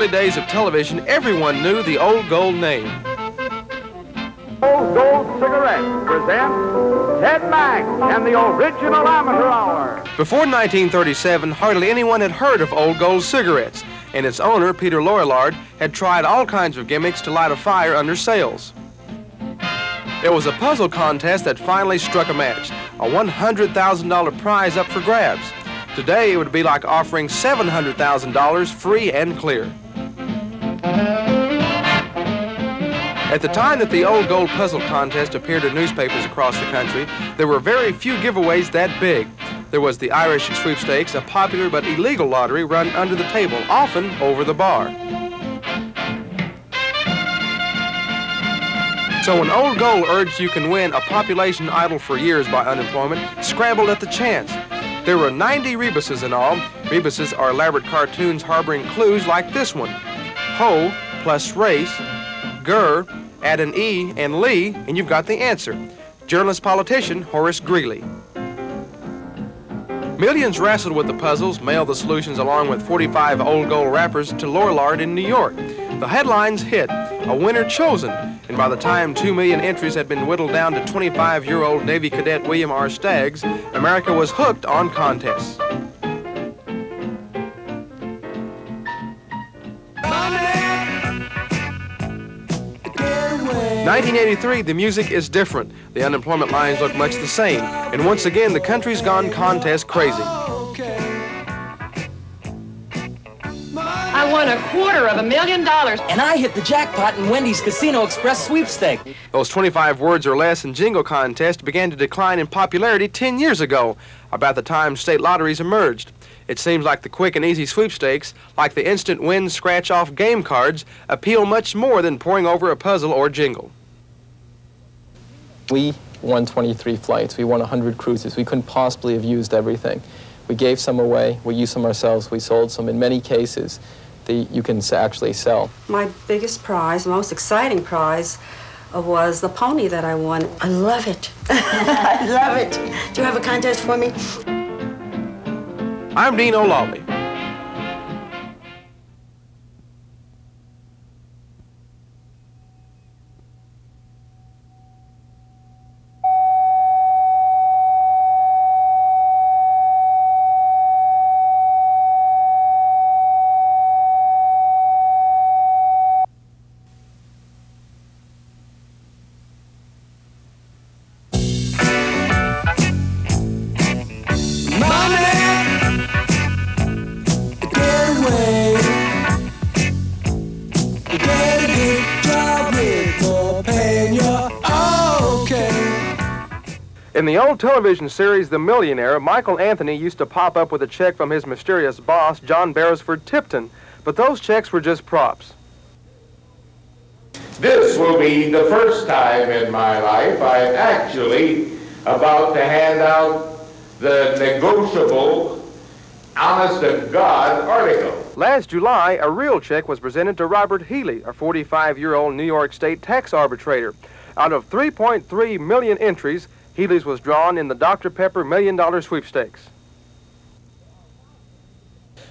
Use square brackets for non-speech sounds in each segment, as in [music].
Back in the early days of television, everyone knew the Old Gold name. Old Gold Cigarettes present Ted Mack and the Original Amateur Hour. Before 1937, hardly anyone had heard of Old Gold cigarettes, and its owner, Peter Lorillard, had tried all kinds of gimmicks to light a fire under sales. It was a puzzle contest that finally struck a match, a $100,000 prize up for grabs. Today, it would be like offering $700,000 free and clear. At the time that the Old Gold Puzzle Contest appeared in newspapers across the country, there were very few giveaways that big. There was the Irish Sweepstakes, a popular but illegal lottery run under the table, often over the bar. So when Old Gold urged you can win a population idle for years by unemployment, scrambled at the chance. There were 90 rebuses in all. Rebuses are elaborate cartoons harboring clues like this one. Ho plus race, gur, add an E and Lee, and you've got the answer. Journalist politician Horace Greeley. Millions wrestled with the puzzles, mailed the solutions along with 45 old gold wrappers to Lorillard in New York. The headlines hit, a winner chosen, and by the time 2 million entries had been whittled down to 25-year-old Navy cadet William R. Staggs, America was hooked on contests. 1983, the music is different. The unemployment lines look much the same. And once again, the country's gone contest crazy. I won a quarter of a million dollars. And I hit the jackpot in Wendy's Casino Express sweepstake. Those 25 words or less in jingle contests began to decline in popularity 10 years ago, about the time state lotteries emerged. It seems like the quick and easy sweepstakes, like the instant win scratch off game cards, appeal much more than poring over a puzzle or jingle. We won 23 flights. We won 100 cruises. We couldn't possibly have used everything. We gave some away. We used some ourselves. We sold some. In many cases, the, you can actually sell. My biggest prize, the most exciting prize, uh, was the pony that I won. I love it. [laughs] I love it. Do you have a contest for me? I'm Dean O'Lawley. In the old television series The Millionaire, Michael Anthony used to pop up with a check from his mysterious boss, John Beresford Tipton, but those checks were just props. This will be the first time in my life I'm actually about to hand out the negotiable, honest to God article. Last July, a real check was presented to Robert Healy, a 45-year-old New York State tax arbitrator. Out of 3.3 million entries, Healy's was drawn in the Dr. Pepper Million Dollar Sweepstakes.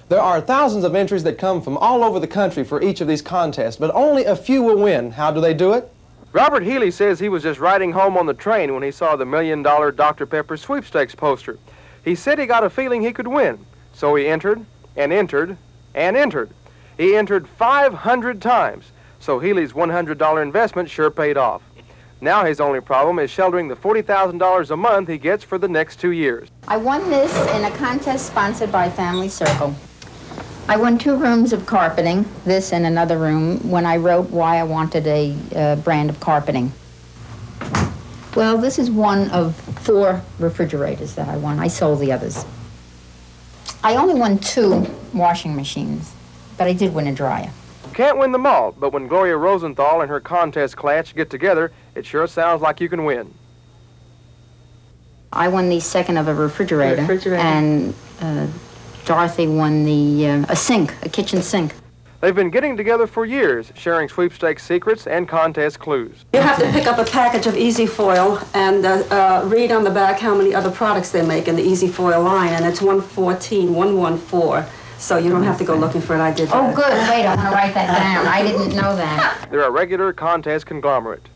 There are thousands of entries that come from all over the country for each of these contests, but only a few will win. How do they do it? Robert Healy says he was just riding home on the train when he saw the Million Dollar Dr. Pepper Sweepstakes poster. He said he got a feeling he could win, so he entered and entered and entered. He entered 500 times, so Healy's $100 investment sure paid off. Now his only problem is sheltering the $40,000 a month he gets for the next two years. I won this in a contest sponsored by Family Circle. I won two rooms of carpeting, this and another room, when I wrote why I wanted a uh, brand of carpeting. Well, this is one of four refrigerators that I won. I sold the others. I only won two washing machines, but I did win a dryer. Can't win them all, but when Gloria Rosenthal and her contest class get together, it sure sounds like you can win. I won the second of a refrigerator, Refrigerator. and uh, Dorothy won the uh, a sink, a kitchen sink. They've been getting together for years, sharing sweepstakes secrets and contest clues. You have to pick up a package of Easy Foil and uh, uh, read on the back how many other products they make in the Easy Foil line, and it's 114, 114. So you don't have to go looking for it. I did that. Oh, good. Wait, I want to write that down. I didn't know that. [laughs] They're a regular contest conglomerate.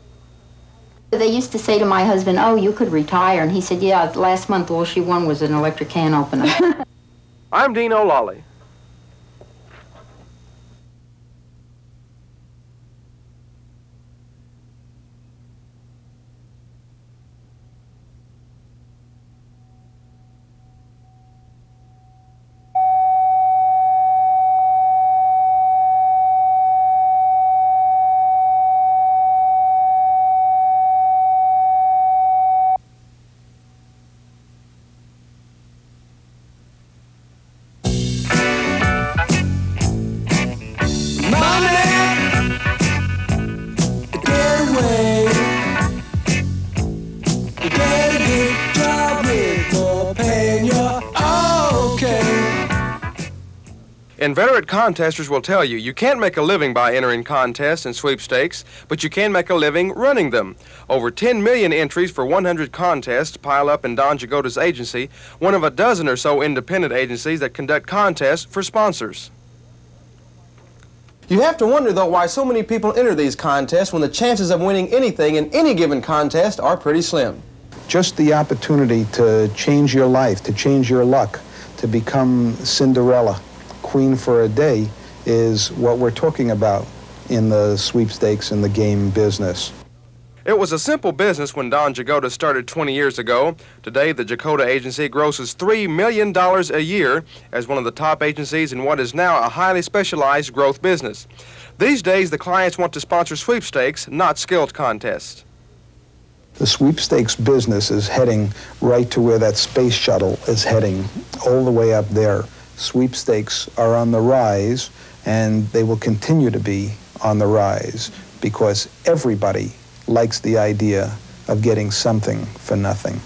They used to say to my husband, oh, you could retire. And he said, yeah, last month all she won was an electric can opener. [laughs] I'm Dean O'Lally. Inveterate contesters will tell you you can't make a living by entering contests and sweepstakes, but you can make a living running them. Over 10 million entries for 100 contests pile up in Don Jagoda's agency, one of a dozen or so independent agencies that conduct contests for sponsors. You have to wonder, though, why so many people enter these contests when the chances of winning anything in any given contest are pretty slim. Just the opportunity to change your life, to change your luck, to become Cinderella queen for a day is what we're talking about in the sweepstakes and the game business. It was a simple business when Don Jagoda started 20 years ago. Today, the Jagoda Agency grosses $3 million a year as one of the top agencies in what is now a highly specialized growth business. These days, the clients want to sponsor sweepstakes, not skilled contests. The sweepstakes business is heading right to where that space shuttle is heading, all the way up there sweepstakes are on the rise, and they will continue to be on the rise because everybody likes the idea of getting something for nothing.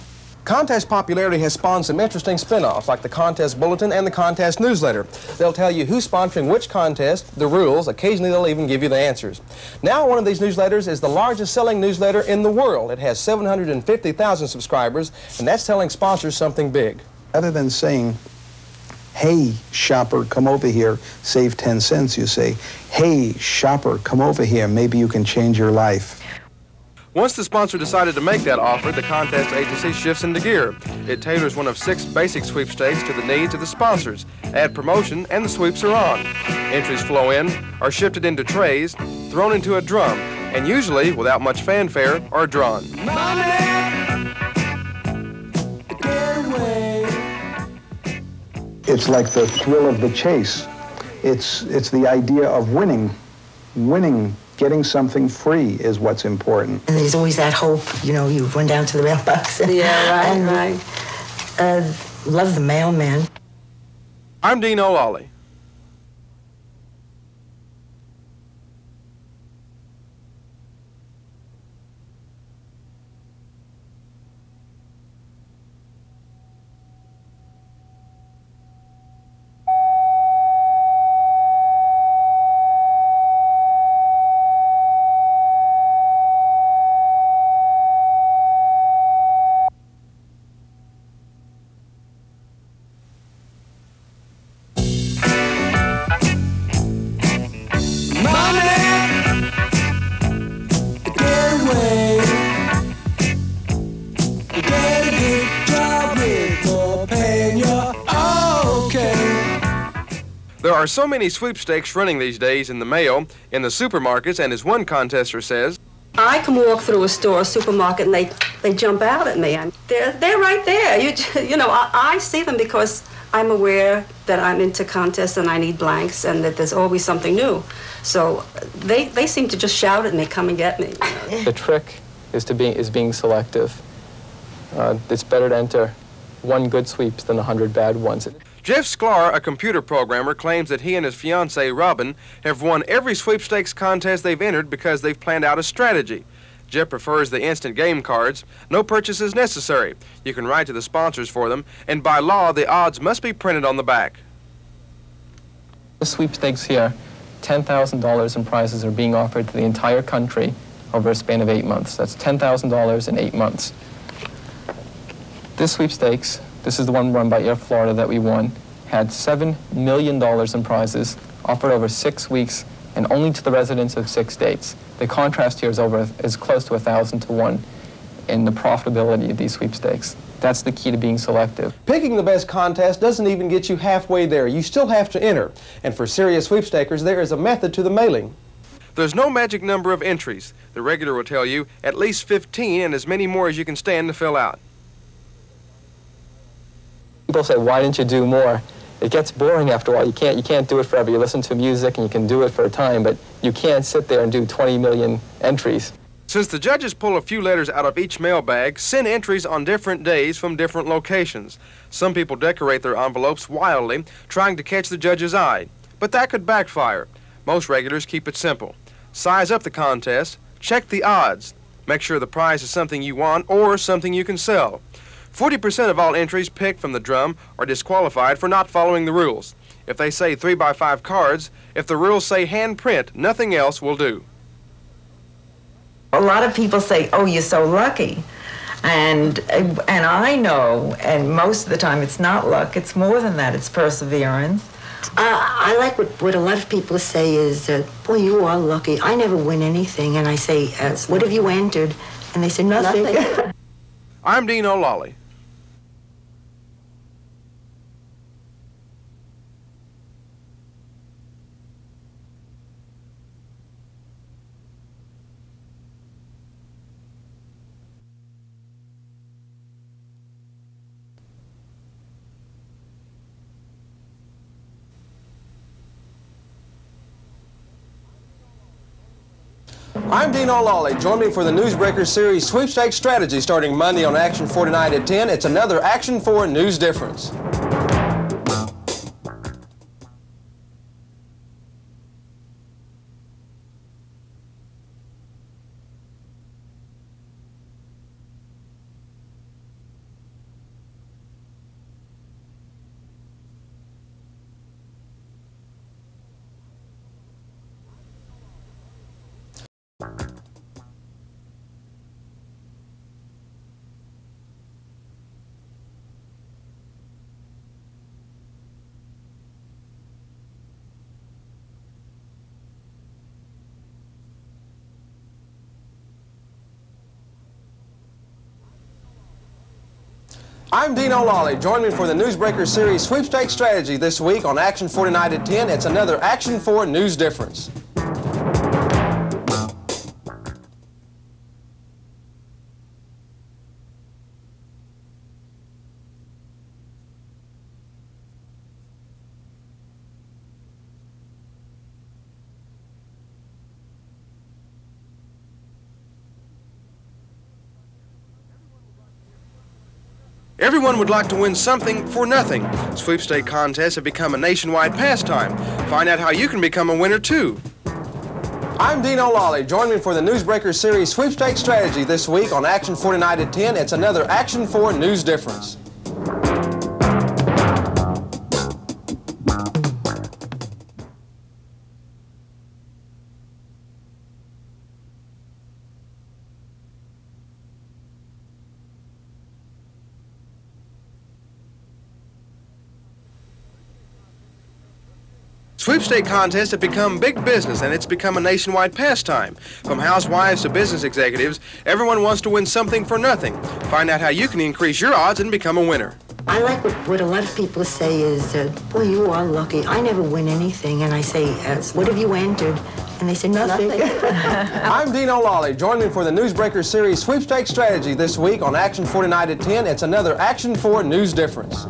Contest popularity has spawned some interesting spin-offs, like the Contest Bulletin and the Contest Newsletter. They'll tell you who's sponsoring which contest, the rules, occasionally they'll even give you the answers. Now one of these newsletters is the largest selling newsletter in the world. It has 750,000 subscribers, and that's telling sponsors something big. Other than saying hey, shopper, come over here, save 10 cents, you say, hey, shopper, come over here, maybe you can change your life. Once the sponsor decided to make that offer, the contest agency shifts into gear. It tailors one of six basic sweepstakes to the needs of the sponsors. Add promotion, and the sweeps are on. Entries flow in, are shifted into trays, thrown into a drum, and usually, without much fanfare, are drawn. It's like the thrill of the chase. It's, it's the idea of winning. Winning, getting something free is what's important. And there's always that hope, you know, you run down to the mailbox. [laughs] Yeah, right, and, right. Uh, love the mailman. I'm Dean O'Lally. So many sweepstakes running these days in the mail, in the supermarkets, and as one contester says, I can walk through a store, a supermarket, and they, they jump out at me. And they're, they're right there. You, [laughs] you know, I, I see them because I'm aware that I'm into contests and I need blanks and that there's always something new. So they, they seem to just shout at me, come and get me. you know. [laughs] The trick is to be is being selective. Uh, it's better to enter one good sweeps than a hundred bad ones. Jeff Sklar, a computer programmer, claims that he and his fiancee, Robin, have won every sweepstakes contest they've entered because they've planned out a strategy. Jeff prefers the instant game cards. No purchase is necessary. You can write to the sponsors for them, and by law, the odds must be printed on the back. The sweepstakes here, $10,000 in prizes are being offered to the entire country over a span of eight months. That's $10,000 in eight months. This sweepstakes, this is the one run by Air Florida that we won, had $7 million in prizes offered over six weeks and only to the residents of six states. The contrast here is, over, is close to 1,000 to 1 in the profitability of these sweepstakes. That's the key to being selective. Picking the best contest doesn't even get you halfway there. You still have to enter. And for serious sweepstakers, there is a method to the mailing. There's no magic number of entries. The regular will tell you at least 15 and as many more as you can stand to fill out. People say, why didn't you do more? It gets boring after a while. You can't, you can't do it forever. You listen to music and you can do it for a time, but you can't sit there and do 20 million entries. Since the judges pull a few letters out of each mailbag, send entries on different days from different locations. Some people decorate their envelopes wildly, trying to catch the judge's eye. But that could backfire. Most regulars keep it simple. Size up the contest, check the odds, make sure the prize is something you want or something you can sell. 40% of all entries picked from the drum are disqualified for not following the rules. If they say 3 by 5 cards, if the rules say hand print, nothing else will do. A lot of people say, "Oh, you're so lucky." And and I know, and most of the time it's not luck, it's more than that, it's perseverance. Uh, I like what, what a lot of people say is, uh, boy, you are lucky. I never win anything. And I say, uh, what have you entered? And they say, nothing. nothing. [laughs] I'm Dean O'Lally. I'm Dean O'Lally. Join me for the Newsbreaker Series Sweepstakes Strategy starting Monday on Action 49 at 10. It's another Action 4 News Difference. I'm Dean O'Lally. Join me for the Newsbreaker Series Sweepstakes Strategy this week on Action 49 at 10. It's another Action 4 News Difference. Everyone would like to win something for nothing. Sweepstake contests have become a nationwide pastime. Find out how you can become a winner too. I'm Dean O'Lally. Join me for the Newsbreaker Series Sweepstake Strategy this week on Action 49 at 10. It's another Action 4 News Difference. Sweepstake contests have become big business and it's become a nationwide pastime. From housewives to business executives, everyone wants to win something for nothing. Find out how you can increase your odds and become a winner. I like what, what a lot of people say is, uh, boy, you are lucky. I never win anything. And I say, uh, what have you entered? And they say, nothing. nothing. [laughs] I'm Dean O'Lally. Join me for the Newsbreaker Series Sweepstakes Strategy this week on Action 49 at 10. It's another Action 4 News Difference.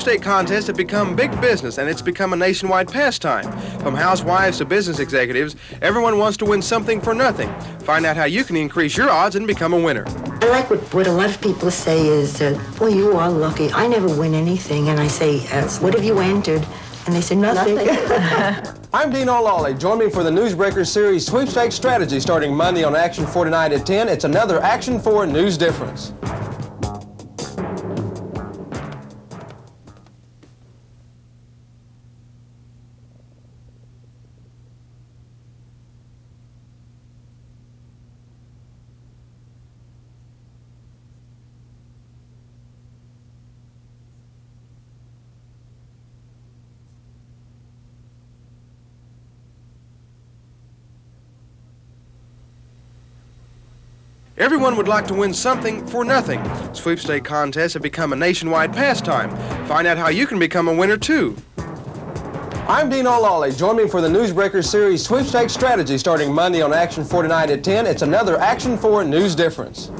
Sweepstake contests have become big business and it's become a nationwide pastime. From housewives to business executives, everyone wants to win something for nothing. Find out how you can increase your odds and become a winner. I like what, what a lot of people say is, uh, boy, you are lucky. I never win anything. And I say, uh, what have you entered? And they say, nothing. nothing. [laughs] I'm Dean O'Lawley. Join me for the Newsbreakers series Sweepstakes Strategy starting Monday on Action 49 at 10. It's another Action 4 News Difference. Everyone would like to win something for nothing. Sweepstake contests have become a nationwide pastime. Find out how you can become a winner too. I'm Dean O'Lawley. Join me for the Newsbreakers series Sweepstakes Strategy starting Monday on Action 49 at 10. It's another Action 4 News Difference.